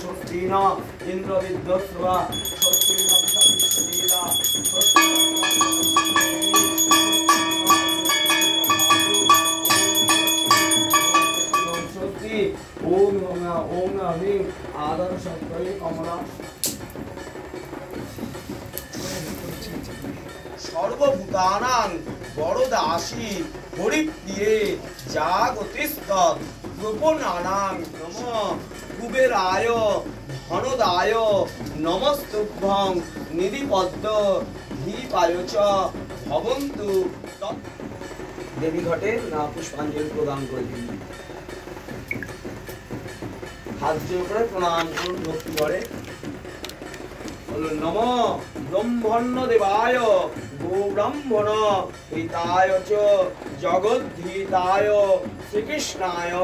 স্বস্তিন ইন্দ্র বিদ্যস্বা স্বস্তিন বিশ্বলীলা স্বস্তি ওম নমঃ ওম হ্রিং আদর শঙ্করী কমলা সর্বভূতানাং বড়দাসী হরিপ্রিয়ে জাগতিস্তৎ গোপনানাং নম কুবেরায় ধনদায়, নমস্তুভ্যং নিধিপদ্ম ধীপায় চ ভবন্তু দেবী ঘটে না পুষ্পাঞ্জলি প্রদান করে দিন। হাত জোর করে প্রণাম করুন, ভক্তি করে। নম ব্রহ্মণ্য দেবায় ব্রাহ্মণ হিতায় চ জগদ্ধিতায় শ্রীকৃষ্ণায়